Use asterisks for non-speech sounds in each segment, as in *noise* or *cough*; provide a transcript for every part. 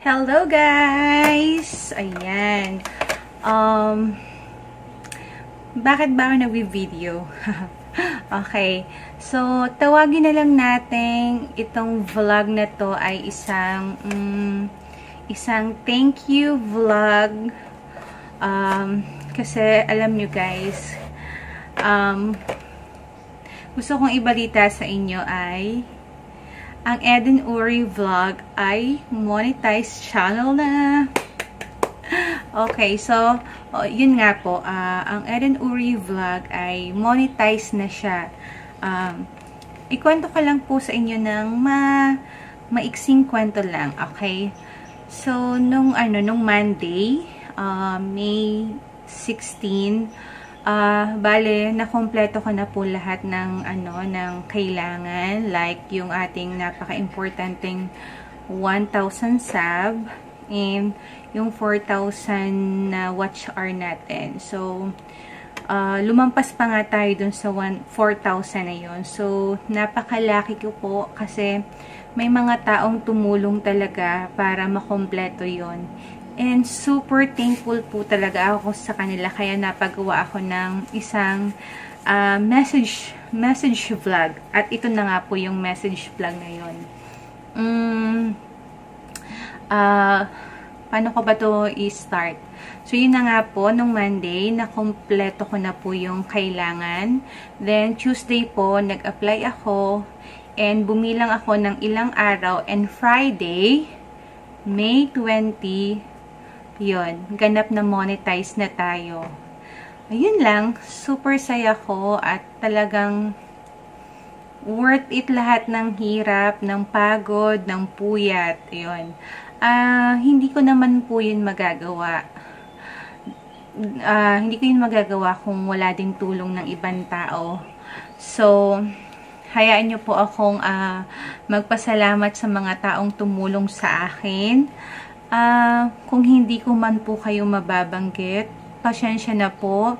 Hello guys! Ayan. Um, bakit ba ako nag-video? *laughs* okay. So, tawagin na lang natin itong vlog na to ay isang um, isang thank you vlog. Um, kasi alam nyo guys, um, gusto kong ibalita sa inyo ay ang Eden Uri Vlog ay monetized channel na. Okay, so, oh, yun nga po, uh, ang Eden Uri Vlog ay monetized na siya. Um, ikwento ko lang po sa inyo ng ma maiksing kwento lang, okay? So, nung, ano, nung Monday, uh, May 16, Uh, bale, nakompleto ko na po lahat ng, ano, ng kailangan. Like, yung ating napaka-importanting 1,000 sub and yung 4,000 na watch hour natin. So, uh, lumampas pa nga tayo dun sa 4,000 na yun. So, napakalaki ko po kasi may mga taong tumulong talaga para makompleto yon And super thankful po talaga ako sa kanila. Kaya napagawa ako ng isang uh, message message vlog. At ito na nga po yung message vlog na yun. Um, uh, paano ko ba to i-start? So, yun na nga po, nung Monday, nakompleto ko na po yung kailangan. Then, Tuesday po, nag-apply ako. And, bumilang ako ng ilang araw. And Friday, May 20, yun, ganap na monetize na tayo. Ayun lang, super saya ko at talagang worth it lahat ng hirap, ng pagod, ng puyat. Yun. Uh, hindi ko naman po yun magagawa. Uh, hindi ko yun magagawa kung wala din tulong ng ibang tao. So, hayaan nyo po akong uh, magpasalamat sa mga taong tumulong sa akin Uh, kung hindi ko man po kayo mababanggit, pasensya na po.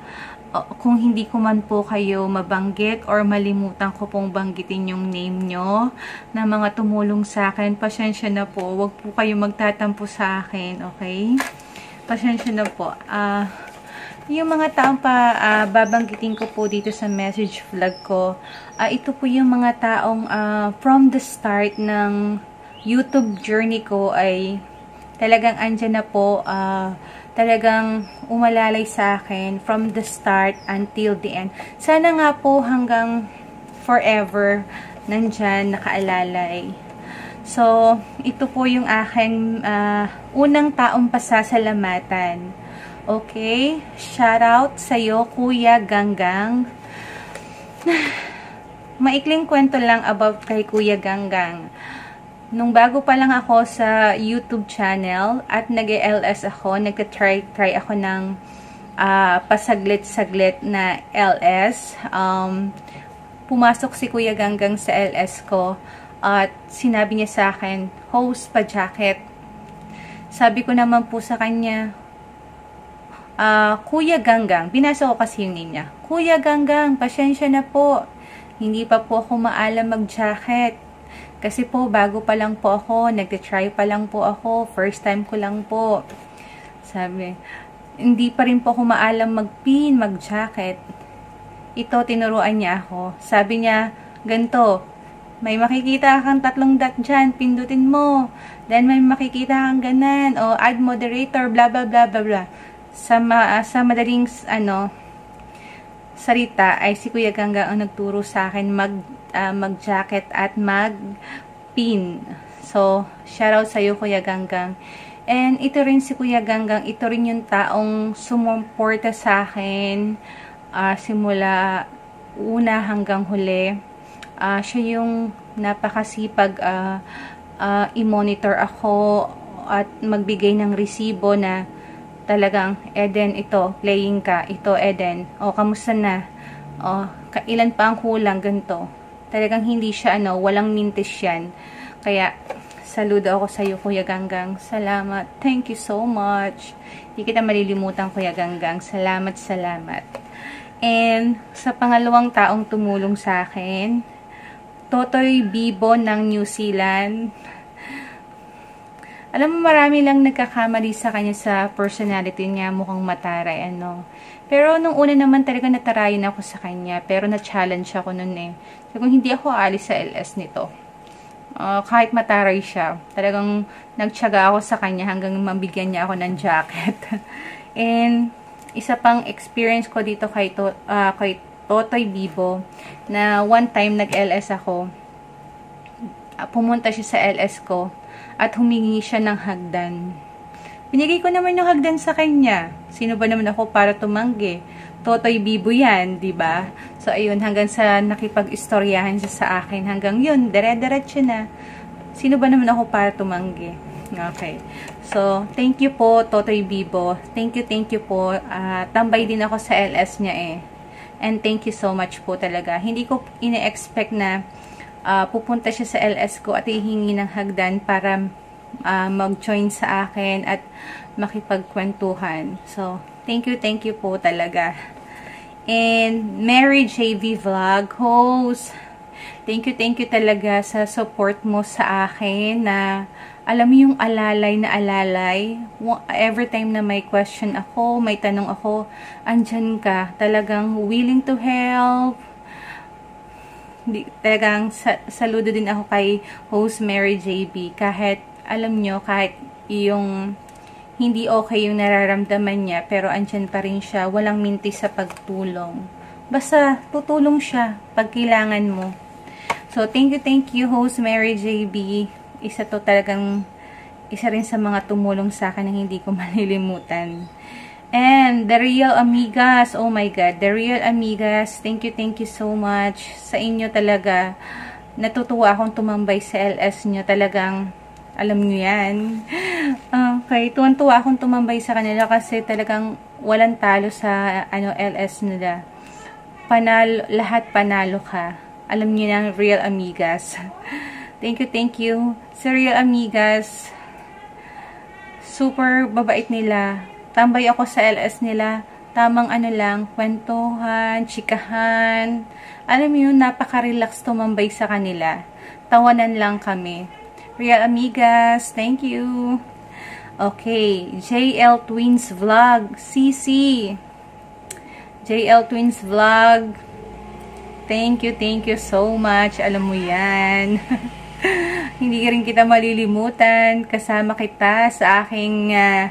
Uh, kung hindi ko man po kayo mabanggit or malimutan ko pong banggitin yung name nyo na mga tumulong sa akin, pasensya na po. Huwag po kayo magtatampo sa akin, okay? Pasensya na po. Ah... Uh, yung mga taong pa uh, babanggitin ko po dito sa message vlog ko, uh, ito po yung mga taong uh, from the start ng YouTube journey ko ay talagang andyan na po, uh, talagang umalalay sa akin from the start until the end. Sana nga po hanggang forever nandyan, nakaalalay. So, ito po yung aking uh, unang taong pasasalamatan. Okay? Shout out sa'yo, Kuya Ganggang. *sighs* Maikling kwento lang about kay Kuya Ganggang nung bago pa lang ako sa YouTube channel at nag-LS ako, nagka-try try ako ng uh, pasaglit-saglit na LS. Um, pumasok si Kuya Ganggang sa LS ko at sinabi niya sa akin, host pa jacket. Sabi ko naman po sa kanya, uh, Kuya Ganggang, binasa ko kasi yung name niya, Kuya Ganggang, pasensya na po. Hindi pa po ako maalam mag-jacket kasi po, bago pa lang po ako, nagte-try pa lang po ako, first time ko lang po. Sabi, hindi pa rin po ako maalam mag-pin, mag-jacket. Ito, tinuruan niya ako. Sabi niya, ganto, may makikita kang tatlong dot dyan, pindutin mo. Then, may makikita kang ganan, o add moderator, bla bla bla bla bla. Sa, ma sa madaling, ano, salita ay si Kuya Ganggang ang nagturo sa akin mag, uh, mag-jacket at mag-pin. So, shoutout sa iyo Kuya Ganggang. And ito rin si Kuya Ganggang, ito rin yung taong sumuporta sa akin uh, simula una hanggang huli. Uh, siya yung napakasipag uh, uh, i-monitor ako at magbigay ng resibo na talagang, Eden, ito, playing ka. Ito, Eden. O, kamusta na? O, kailan pa ang kulang, ganito. Talagang hindi siya, ano, walang mintis yan. Kaya, saludo ako sa iyo, Kuya Ganggang. Salamat. Thank you so much. Hindi kita malilimutan, Kuya Ganggang. Salamat, salamat. And, sa pangalawang taong tumulong sa akin, Totoy Bibo ng New Zealand. Alam mo, marami lang nagkakamali sa kanya sa personality niya, mukhang mataray, ano. Pero nung una naman talaga natarayan ako sa kanya, pero na-challenge ako nun eh. So, kung hindi ako aalis sa LS nito, uh, kahit mataray siya, talagang nagtyaga ako sa kanya hanggang mabigyan niya ako ng jacket. *laughs* And, isa pang experience ko dito kay, to, uh, kay Totoy Bibo, na one time nag-LS ako, pumunta siya sa LS ko, at humingi siya ng hagdan. Binigay ko naman yung hagdan sa kanya. Sino ba naman ako para tumanggi? Totoy Bibo yan, di ba? So, ayun, hanggang sa nakipag-istoryahan siya sa akin. Hanggang yun, dere-diretso na. Sino ba naman ako para tumanggi? Okay. So, thank you po, Totoy Bibo. Thank you, thank you po. Uh, tambay din ako sa LS niya eh. And thank you so much po talaga. Hindi ko ine-expect na uh, pupunta siya sa LS ko at ihingi ng hagdan para uh, mag-join sa akin at makipagkwentuhan. So, thank you, thank you po talaga. And Mary JV Vlog host, thank you, thank you talaga sa support mo sa akin na alam mo yung alalay na alalay. Every time na may question ako, may tanong ako, andyan ka. Talagang willing to help. Di, talagang sa, saludo din ako kay host Mary JB. Kahit alam nyo, kahit yung hindi okay yung nararamdaman niya, pero andyan pa rin siya, walang minti sa pagtulong. Basta, tutulong siya pag kailangan mo. So, thank you, thank you, host Mary JB. Isa to talagang, isa rin sa mga tumulong sa akin na hindi ko *laughs* malilimutan. And, The Real Amigas, oh my God, The Real Amigas, thank you, thank you so much. Sa inyo talaga, natutuwa akong tumambay sa LS nyo. Talagang, alam niyo yan. *laughs* Okay, tuwan-tuwa akong tumambay sa kanila kasi talagang walang talo sa ano LS nila. Panalo, lahat panalo ka. Alam niyo ng Real Amigas. *laughs* thank you, thank you. Sa Real Amigas, super babait nila. Tambay ako sa LS nila. Tamang ano lang, kwentuhan, chikahan. Alam mo yun, napaka-relax tumambay sa kanila. Tawanan lang kami Real Amigas, thank you. Okay, JL Twins Vlog, CC. JL Twins Vlog, thank you, thank you so much. Alam mo yan. *laughs* Hindi rin kita malilimutan. Kasama kita sa aking uh,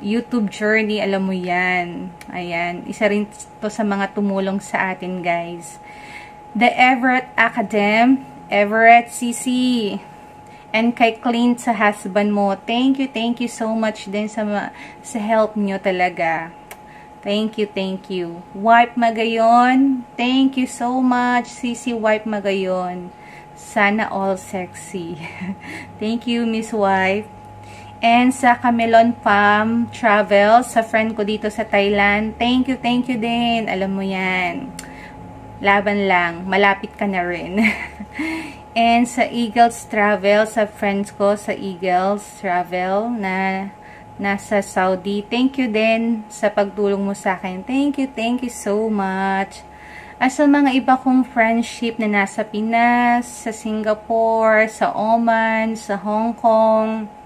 YouTube journey. Alam mo yan. Ayan. Isa rin to sa mga tumulong sa atin, guys. The Everett Academ. Everett CC and kay Clint sa husband mo. Thank you, thank you so much din sa, sa help nyo talaga. Thank you, thank you. Wipe Magayon, thank you so much. Sisi Wipe Magayon. Sana all sexy. *laughs* thank you, Miss Wife. And sa Camelon Farm Travel, sa friend ko dito sa Thailand, thank you, thank you din. Alam mo yan. Laban lang. Malapit ka na rin. *laughs* And sa Eagles Travel, sa friends ko sa Eagles Travel na nasa Saudi, thank you din sa pagtulong mo sa akin. Thank you, thank you so much. At sa mga iba kong friendship na nasa Pinas, sa Singapore, sa Oman, sa Hong Kong,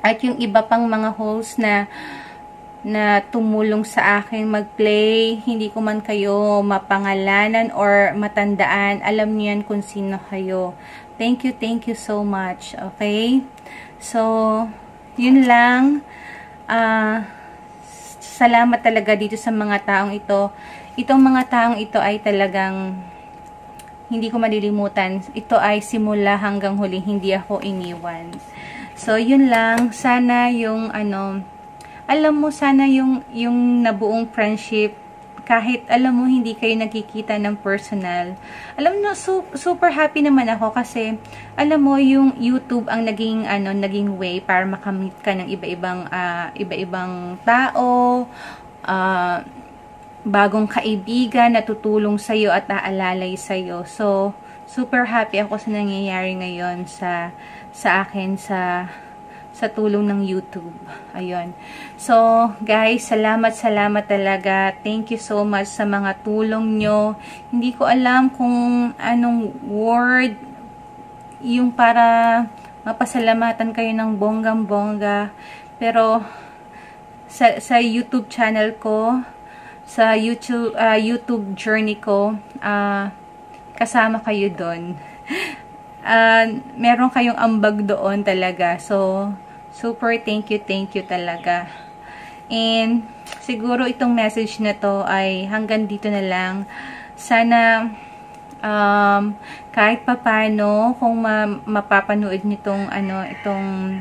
at yung iba pang mga host na na tumulong sa akin mag-play. Hindi ko man kayo mapangalanan or matandaan. Alam niyo yan kung sino kayo. Thank you, thank you so much. Okay? So, yun lang. Uh, salamat talaga dito sa mga taong ito. Itong mga taong ito ay talagang hindi ko malilimutan. Ito ay simula hanggang huli. Hindi ako iniwan. So, yun lang. Sana yung ano alam mo sana yung, yung nabuong friendship, kahit alam mo hindi kayo nakikita ng personal. Alam mo, su super happy naman ako kasi alam mo yung YouTube ang naging ano, naging way para makamit ka ng iba-ibang uh, iba-ibang tao, uh, bagong kaibigan na tutulong sa iyo at aalalay sa iyo. So, super happy ako sa nangyayari ngayon sa sa akin sa sa tulong ng YouTube. Ayun. So, guys, salamat, salamat talaga. Thank you so much sa mga tulong nyo. Hindi ko alam kung anong word yung para mapasalamatan kayo ng bonggang-bongga. Pero, sa, sa YouTube channel ko, sa YouTube, uh, YouTube journey ko, uh, kasama kayo doon. *laughs* uh, meron kayong ambag doon talaga. So, super thank you, thank you talaga. And, siguro itong message na to ay hanggang dito na lang. Sana, um, kahit papano, kung ma mapapanood nitong, ano, itong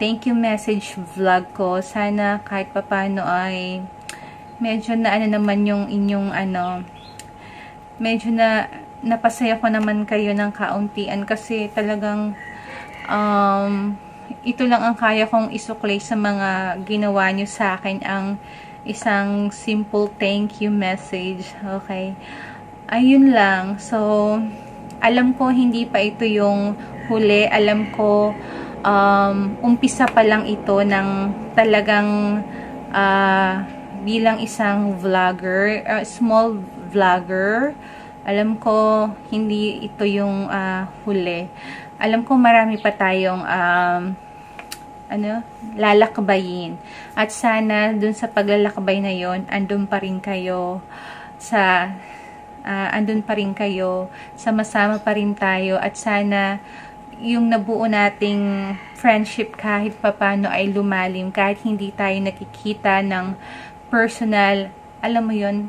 thank you message vlog ko, sana kahit papano ay medyo na ano naman yung inyong, ano, medyo na napasaya ko naman kayo ng kauntian kasi talagang um, ito lang ang kaya kong isuklay sa mga ginawa nyo sa akin ang isang simple thank you message. Okay. Ayun lang. So, alam ko hindi pa ito yung huli. Alam ko um, umpisa pa lang ito ng talagang uh, bilang isang vlogger, uh, small vlogger alam ko, hindi ito yung uh, huli. Alam ko marami pa tayong um, ano, lalakbayin. At sana dun sa paglalakbay na yon andun pa rin kayo sa uh, andun pa rin kayo, sama-sama pa rin tayo at sana yung nabuo nating friendship kahit papano ay lumalim, kahit hindi tayo nakikita ng personal, alam mo yon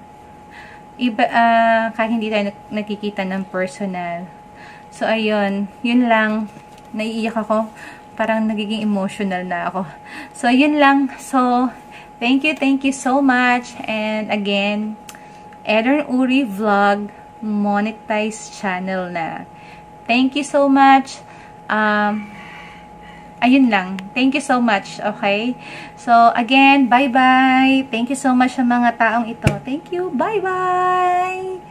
iba, uh, kahit hindi tayo nakikita ng personal. So, ayun, yun lang, naiiyak ako, parang nagiging emotional na ako. So, yun lang. So, thank you, thank you so much. And again, Eder Uri Vlog monetized channel na. Thank you so much. Um, ayun lang. Thank you so much, okay? So, again, bye-bye. Thank you so much sa mga taong ito. Thank you. Bye-bye!